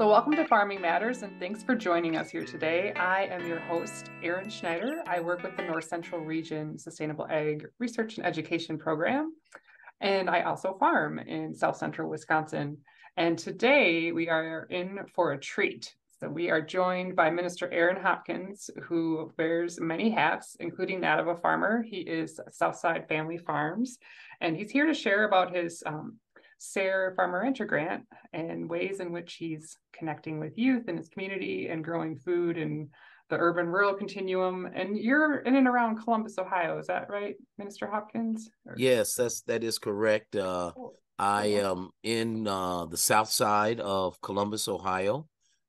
So, welcome to Farming Matters, and thanks for joining us here today. I am your host, Erin Schneider. I work with the North Central Region Sustainable Ag Research and Education Program, and I also farm in South Central Wisconsin. And today we are in for a treat. So, we are joined by Minister Aaron Hopkins, who wears many hats, including that of a farmer. He is Southside Family Farms, and he's here to share about his um, SARE Farmer Rancher Grant and ways in which he's connecting with youth in his community and growing food and the urban rural continuum. And you're in and around Columbus, Ohio. Is that right, Minister Hopkins? Or... Yes, that's that is correct. Uh, I am in uh, the south side of Columbus, Ohio.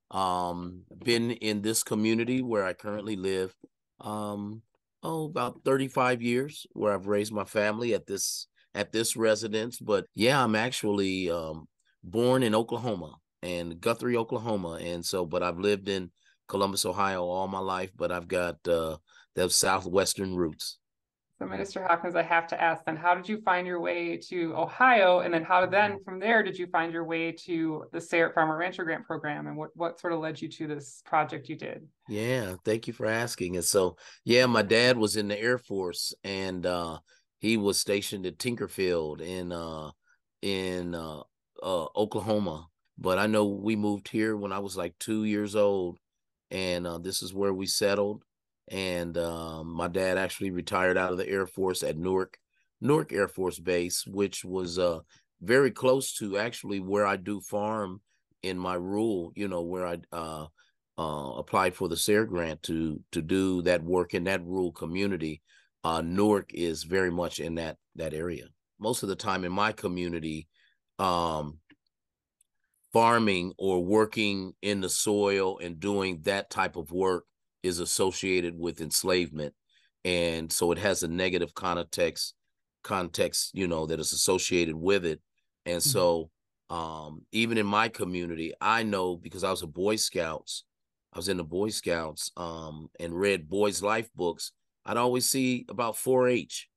Um, been in this community where I currently live. Um, oh, about 35 years, where I've raised my family at this at this residence. But yeah, I'm actually um, born in Oklahoma and Guthrie, Oklahoma, and so but I've lived in Columbus, Ohio all my life. But I've got uh, those southwestern roots. So, Minister Hopkins, I have to ask then, how did you find your way to Ohio? And then how then from there did you find your way to the SARE Farmer Rancher Grant Program? And what, what sort of led you to this project you did? Yeah, thank you for asking. And so, yeah, my dad was in the Air Force and uh, he was stationed at Tinkerfield in uh in uh, uh Oklahoma. But I know we moved here when I was like two years old, and uh, this is where we settled. And um, my dad actually retired out of the Air Force at Newark, Newark Air Force Base, which was uh very close to actually where I do farm in my rural, you know, where I uh, uh, applied for the SARE grant to to do that work in that rural community uh, Newark is very much in that that area. Most of the time in my community, um, farming or working in the soil and doing that type of work is associated with enslavement, and so it has a negative context context, you know, that is associated with it. And mm-hmm. so, um, even in my community, I know because I was a Boy Scouts, I was in the Boy Scouts, um, and read boys' life books I'd always see about 4-H,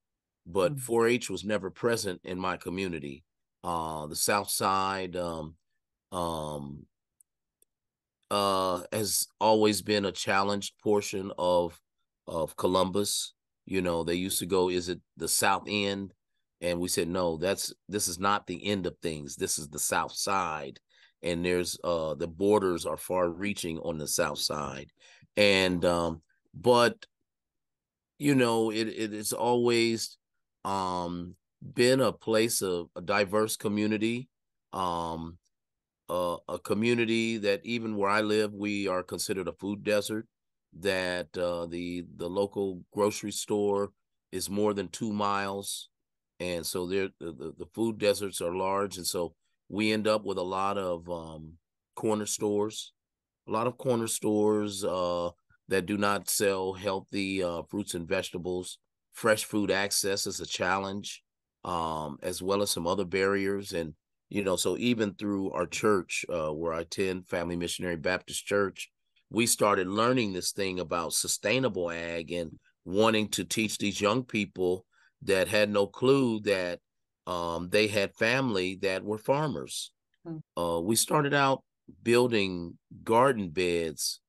but 4-H mm. was never present in my community. Uh, the South Side um, um, uh, has always been a challenged portion of of Columbus. You know, they used to go, is it the South End? And we said, no, that's this is not the end of things. This is the South Side, and there's uh the borders are far reaching on the South Side, and um, but you know, it it is always um been a place of a diverse community, um, a community that even where I live, we are considered a food desert. That uh, the the local grocery store is more than two miles, and so there the, the food deserts are large, and so we end up with a lot of um, corner stores, a lot of corner stores. Uh, that do not sell healthy uh, fruits and vegetables. Fresh food access is a challenge, um, as well as some other barriers. And, you know, so even through our church, uh, where I attend, Family Missionary Baptist Church, we started learning this thing about sustainable ag and wanting to teach these young people that had no clue that um, they had family that were farmers. Mm. Uh, we started out building garden beds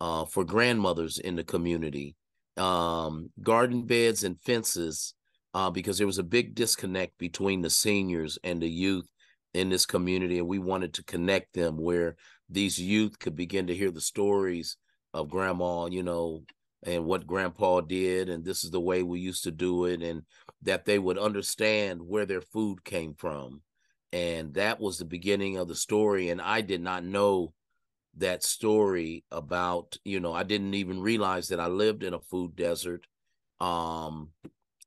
uh, for grandmothers in the community, um, garden beds and fences, uh, because there was a big disconnect between the seniors and the youth in this community, and we wanted to connect them where these youth could begin to hear the stories of grandma, you know, and what grandpa did, and this is the way we used to do it, and that they would understand where their food came from. And that was the beginning of the story. And I did not know that story about you know i didn't even realize that i lived in a food desert um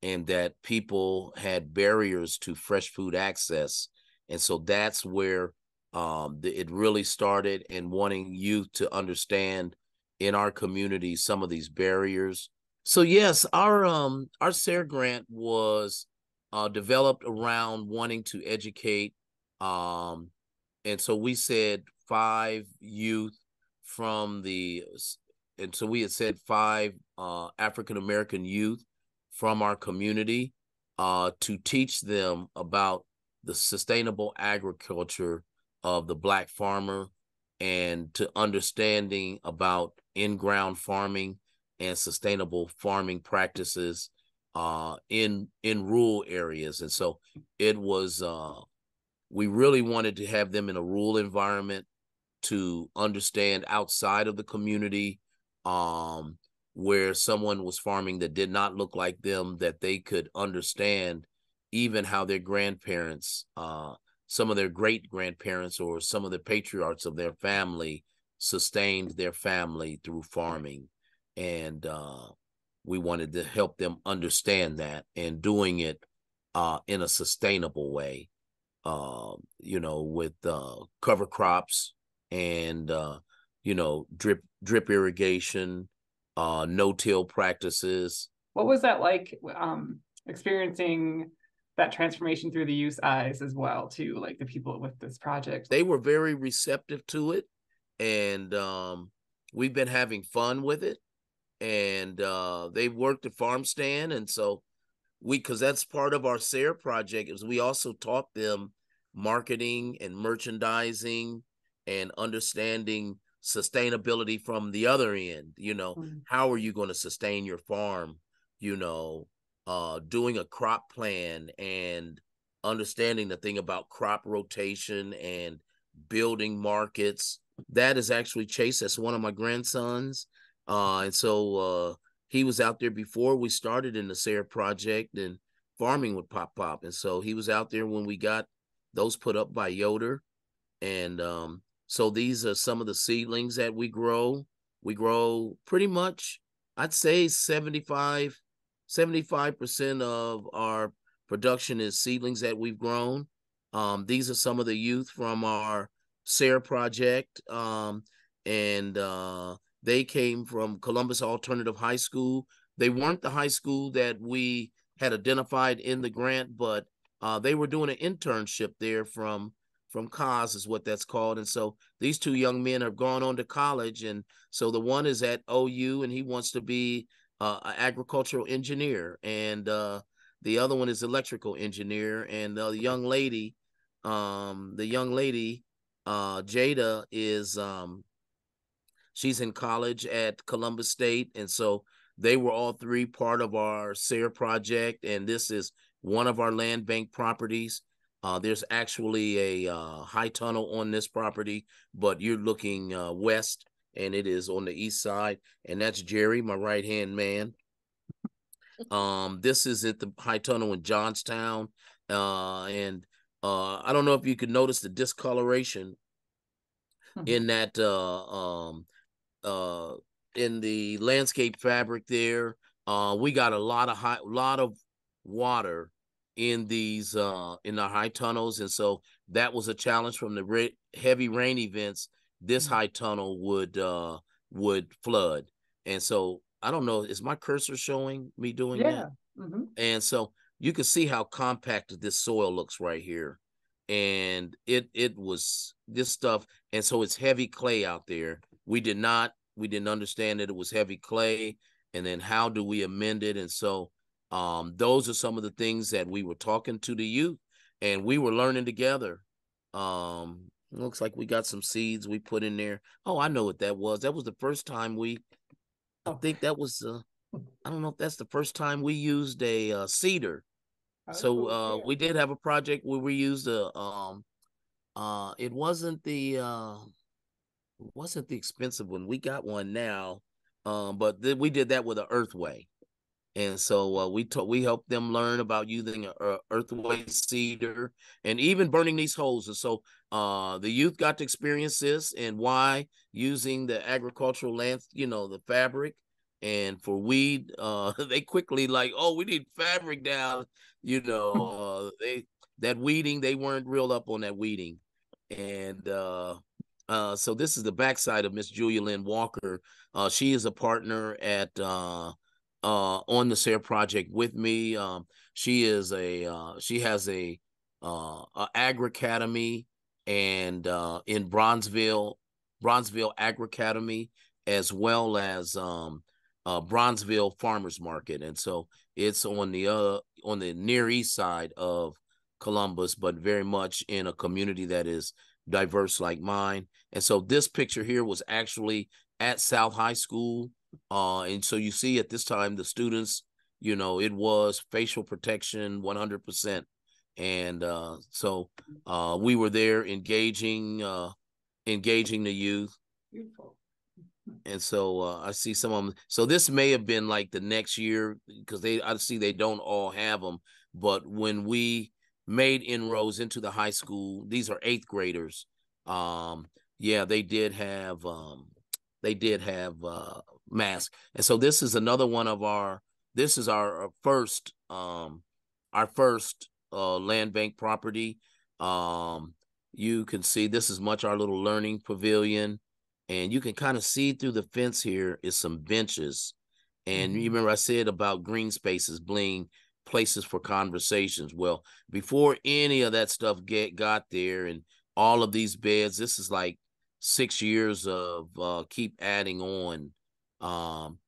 and that people had barriers to fresh food access and so that's where um the, it really started and wanting youth to understand in our community some of these barriers. So yes our um our SARE grant was uh developed around wanting to educate um and so we said five youth from the and so we had said five uh, African American youth from our community uh, to teach them about the sustainable agriculture of the black farmer and to understanding about in-ground farming and sustainable farming practices uh, in in rural areas. And so it was uh, we really wanted to have them in a rural environment to understand outside of the community um, where someone was farming that did not look like them, that they could understand even how their grandparents, uh, some of their great grandparents, or some of the patriarchs of their family sustained their family through farming. And uh, we wanted to help them understand that and doing it uh, in a sustainable way, uh, you know, with uh, cover crops and, uh, you know, drip drip irrigation, uh, no-till practices. What was that like um, experiencing that transformation through the youth eyes as well to like the people with this project? They were very receptive to it and um, we've been having fun with it and uh, they worked at farm stand and so we because that's part of our SARE project is we also taught them marketing and merchandising and understanding sustainability from the other end you know mm-hmm. how are you going to sustain your farm you know uh doing a crop plan and understanding the thing about crop rotation and building markets that is actually chase that's one of my grandsons uh and so uh he was out there before we started in the SARE project and farming with Pop Pop. And so he was out there when we got those put up by Yoder. And um, so these are some of the seedlings that we grow. We grow pretty much, I'd say 75, 75% of our production is seedlings that we've grown. Um, these are some of the youth from our SARE project. Um, and uh, they came from Columbus Alternative High School. They weren't the high school that we had identified in the grant, but uh, they were doing an internship there from from COS is what that's called. And so these two young men have gone on to college. And so the one is at OU and he wants to be uh, an agricultural engineer. And uh, the other one is electrical engineer. And the young lady, um, the young lady, uh, Jada is, um, she's in college at Columbus State. And so they were all three part of our SARE project. And this is one of our land bank properties. Uh, there's actually a uh, high tunnel on this property, but you're looking uh, west, and it is on the east side, and that's Jerry, my right hand man. Um, this is at the high tunnel in Johnstown, uh, and uh, I don't know if you could notice the discoloration mm-hmm. in that uh, um, uh, in the landscape fabric there. Uh, we got a lot of high, lot of water in these uh in the high tunnels and so that was a challenge from the re- heavy rain events this mm-hmm. high tunnel would uh would flood and so i don't know is my cursor showing me doing yeah. that mm-hmm. and so you can see how compacted this soil looks right here and it it was this stuff and so it's heavy clay out there we did not we didn't understand that it was heavy clay and then how do we amend it and so um, those are some of the things that we were talking to the youth and we were learning together. Um, looks like we got some seeds we put in there. Oh, I know what that was. That was the first time we, I think that was, uh, I don't know if that's the first time we used a uh, seeder. So uh, we did have a project where we used a, um, uh, it wasn't the, uh, wasn't the expensive one. We got one now, um, but th- we did that with an Earthway and so uh, we we helped them learn about using a, a earthway seeder and even burning these holes and so uh, the youth got to experience this and why using the agricultural land you know the fabric and for weed uh, they quickly like oh we need fabric now. you know uh, they that weeding they weren't real up on that weeding and uh, uh, so this is the backside of Miss Julia Lynn Walker. She is a partner at uh, on the SARE project with me. Um, she is a uh, she has a, uh, a Agri Academy and uh, in Bronzeville, Bronzeville Agri Academy, as well as um, uh, Bronzeville Farmers Market, and so it's on the uh on the near east side of Columbus, but very much in a community that is diverse like mine. And so this picture here was actually at South High School. Uh, and so you see at this time the students, you know, it was facial protection 100%. And uh, so uh, we were there engaging, uh, engaging the youth. Beautiful. And so uh, I see some of them. So this may have been like the next year because they I see they don't all have them. But when we made inroads into the high school, these are eighth graders. Um, yeah, they did have um, they did have uh, masks, and so this is another one of our. This is our first um, our first uh, land bank property. Um, you can see this is much our little learning pavilion and you can kind of see through the fence here is some benches. And mm-hmm. you remember I said about green spaces being places for conversations. Well, before any of that stuff get got there and all of these beds, this is like six years of uh, keep adding on. Um,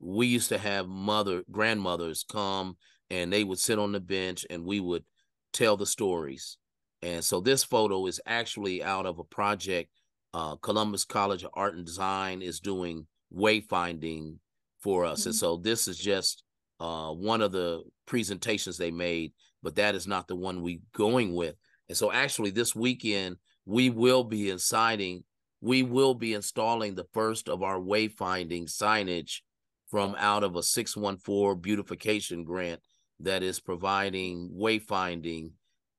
we used to have mother grandmothers come and they would sit on the bench and we would tell the stories. And so this photo is actually out of a project uh, Columbus College of Art and Design is doing wayfinding for us. Mm-hmm. And so this is just uh, one of the presentations they made, but that is not the one we going with. And so actually this weekend, we will be inciting, we will be installing the first of our wayfinding signage from out of a 614 beautification grant that is providing wayfinding.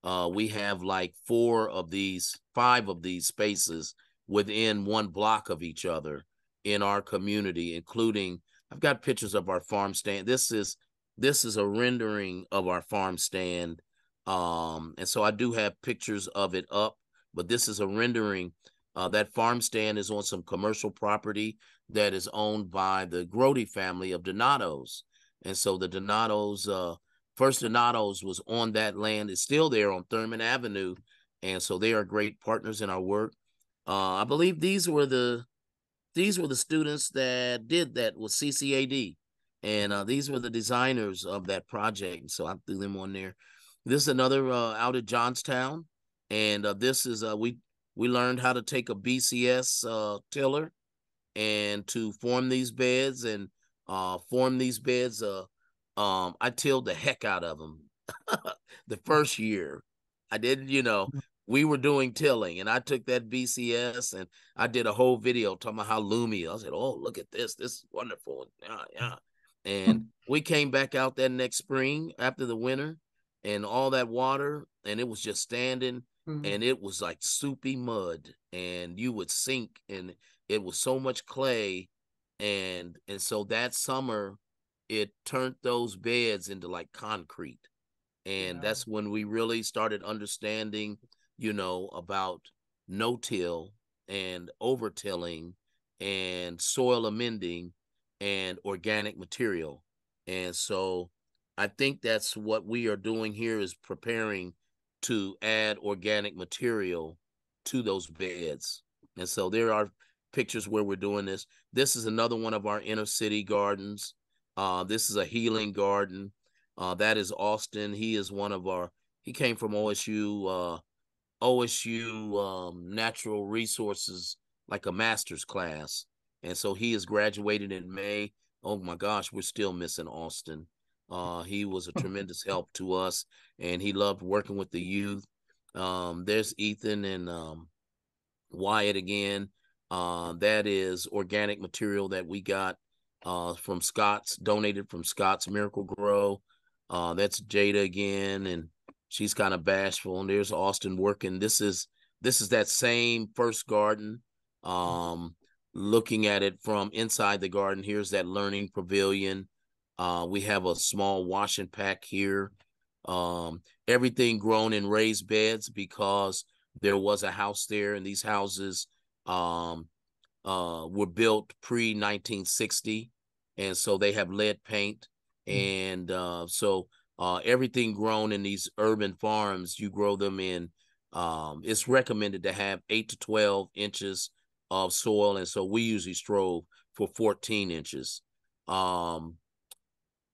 Uh, we have like four of these, five of these spaces within one block of each other in our community, including I've got pictures of our farm stand. This is this is a rendering of our farm stand. Um, and so I do have pictures of it up, but this is a rendering. Uh, that farm stand is on some commercial property that is owned by the Grote family of Donatos. And so the Donatos, uh, first Donatos was on that land, it's still there on Thurman Avenue. And so they are great partners in our work. Uh, I believe these were the these were the students that did that with CCAD, and uh, these were the designers of that project. So I threw them on there. This is another uh, out at Johnstown, and uh, this is uh, we we learned how to take a BCS uh, tiller and to form these beds and uh, form these beds. Uh, um, I tilled the heck out of them the first year. I didn't, you know, we were doing tilling and I took that BCS and I did a whole video talking about how loamy. I said, Oh, look at this. This is wonderful. Yeah, yeah. And we came back out that next spring after the winter and all that water, and it was just standing mm-hmm. and it was like soupy mud, and you would sink, and it was so much clay. And and so that summer it turned those beds into like concrete. And yeah. that's when we really started understanding you know, about no till and over tilling and soil amending and organic material. And so I think that's what we are doing here is preparing to add organic material to those beds. And so there are pictures where we're doing this. This is another one of our inner city gardens. Uh, this is a healing garden. Uh, that is Austin. He is one of our, he came from OSU uh, OSU um, natural resources like a master's class. And so he is graduated in May. Oh my gosh, we're still missing Austin. Uh, he was a tremendous help to us and he loved working with the youth. Um, there's Ethan and um, Wyatt again. Uh, that is organic material that we got uh, from Scotts, donated from Scotts Miracle-Gro. Uh, that's Jada again. And she's kind of bashful and there's austin working this is this is that same first garden um looking at it from inside the garden here's that learning pavilion uh we have a small wash and pack here um everything grown in raised beds because there was a house there and these houses um uh were built pre 1960 and so they have lead paint mm. and uh so uh, everything grown in these urban farms, you grow them in. Um, it's recommended to have eight to twelve inches of soil, and so we usually strove for fourteen inches. Um,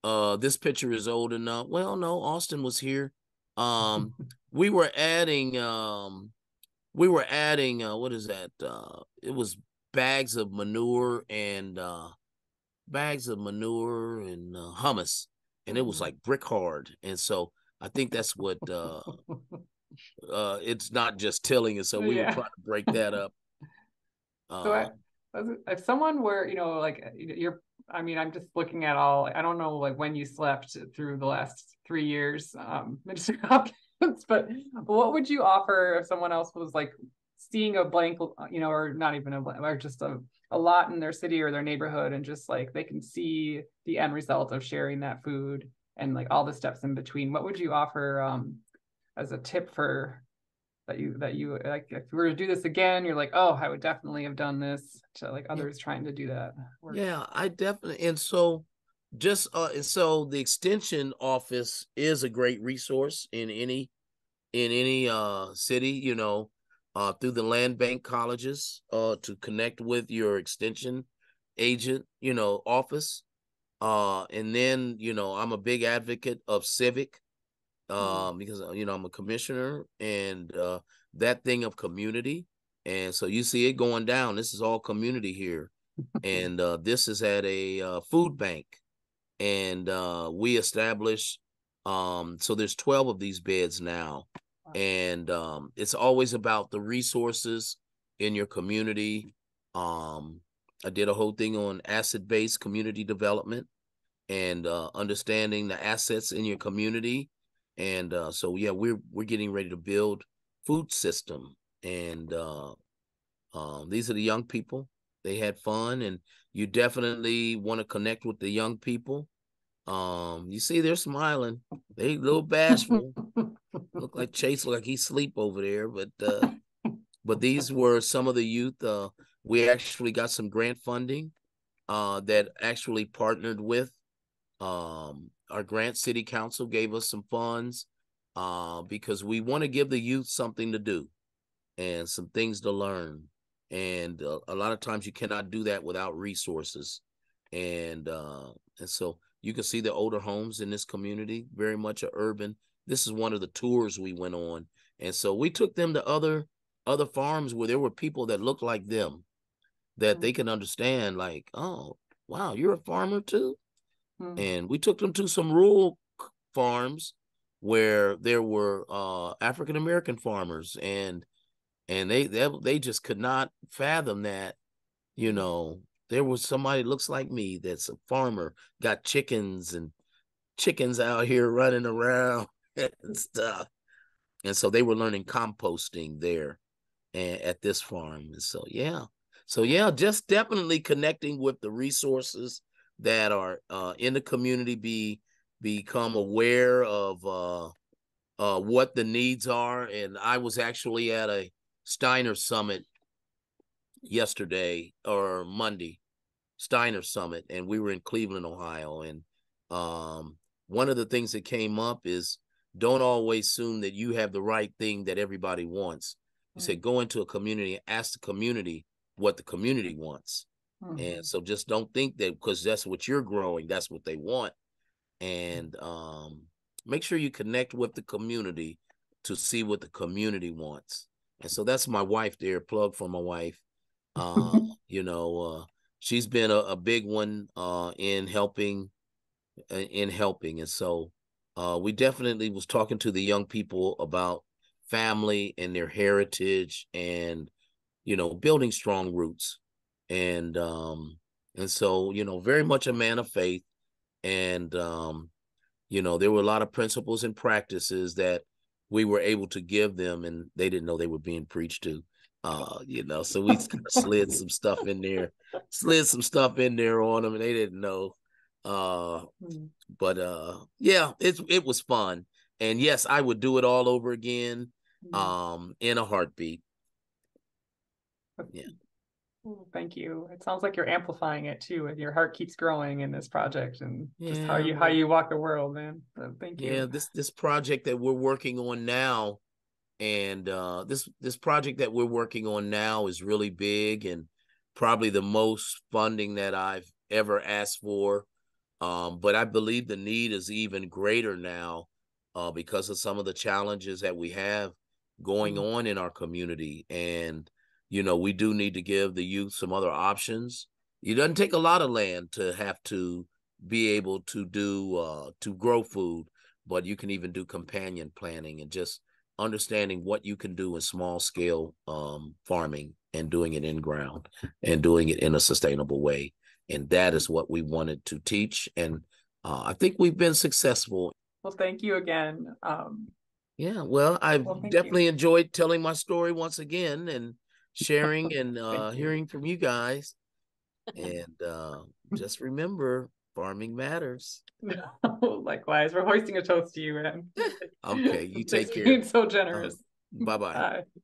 uh, this picture is old enough. Well, no, Austin was here. Um, we were adding um we were adding uh what is that uh it was bags of manure and uh bags of manure and uh, humus and it was mm-hmm. like brick hard and so i think that's what uh uh it's not just tilling and so we yeah. were trying to break that up uh, so I, uh, if someone were you know like you're i mean i'm just looking at all i don't know like when you slept through the last three years um mr hopkins but what would you offer if someone else was like seeing a blank you know or not even a blank or just a a lot in their city or their neighborhood and just like they can see the end result of sharing that food and like all the steps in between what would you offer um as a tip for that you that you like if we were to do this again you're like oh i would definitely have done this to like others trying to do that work. yeah i definitely and so just uh and so the extension office is a great resource in any in any uh city you know uh, through the land bank colleges uh, to connect with your extension agent, you know, office. Uh, and then, you know, I'm a big advocate of civic. Um, because, you know, I'm a commissioner and uh, that thing of community. And so you see it going down. This is all community here. and uh, this is at a uh, food bank. And uh, we established, um, so there's 12 of these beds now and um, it's always about the resources in your community. Um, I did a whole thing on asset based community development and uh, understanding the assets in your community. And uh, so, yeah, we're we're getting ready to build food system, and uh, um, these are the young people. They had fun, and you definitely want to connect with the young people. Um, you see, they're smiling. They a little bashful. look like Chase, look like he's sleep over there. But uh, but these were some of the youth. Uh, we actually got some grant funding uh, that actually partnered with um, our grant city council gave us some funds uh, because we want to give the youth something to do and some things to learn. And uh, a lot of times you cannot do that without resources. And uh, and so you can see the older homes in this community, very much a urban this is one of the tours we went on and so we took them to other other farms where there were people that looked like them that mm-hmm. they can understand like oh wow you're a farmer too mm-hmm. and we took them to some rural farms where there were uh african american farmers and and they, they they just could not fathom that you mm-hmm. know there was somebody looks like me that's a farmer got chickens and chickens out here running around and stuff. And so they were learning composting there and at this farm. And so yeah. So yeah, just definitely connecting with the resources that are uh, in the community be become aware of uh, uh, what the needs are. And I was actually at a Steiner Summit yesterday or Monday, Steiner Summit, and we were in Cleveland, Ohio. And um, one of the things that came up is don't always assume that you have the right thing that everybody wants. You mm-hmm. say go into a community and ask the community what the community wants. Mm-hmm. And so just don't think that because that's what you're growing, that's what they want. And um, make sure you connect with the community to see what the community wants. And so that's my wife there, plug for my wife. Uh, you know, uh, she's been a, a big one uh, in helping uh, in helping. And so uh, we definitely was talking to the young people about family and their heritage and you know building strong roots and um and so you know very much a man of faith and um you know there were a lot of principles and practices that we were able to give them and they didn't know they were being preached to uh you know so we slid some stuff in there slid some stuff in there on them and they didn't know uh, mm. but uh, yeah, it's it was fun, and yes, I would do it all over again, mm. um, in a heartbeat. Yeah. Thank you. It sounds like you're amplifying it too, and your heart keeps growing in this project, and yeah. just how you how you walk the world, man. So thank you. Yeah, this this project that we're working on now, and uh, this this project that we're working on now is really big and probably the most funding that I've ever asked for um, but I believe the need is even greater now uh, because of some of the challenges that we have going mm-hmm. on in our community. And, you know, we do need to give the youth some other options. It doesn't take a lot of land to have to be able to do uh, to grow food, but you can even do companion planting and just understanding what you can do in small scale um, farming and doing it in ground and doing it in a sustainable way. And that is what we wanted to teach. And uh, I think we've been successful. Well, thank you again. Um, yeah, well, I've well, definitely you. enjoyed telling my story once again and sharing and uh, hearing from you guys. And uh, just remember, farming matters. likewise, we're hoisting a toast to you, man. okay, you take care. Being so generous. Uh, bye-bye. bye bye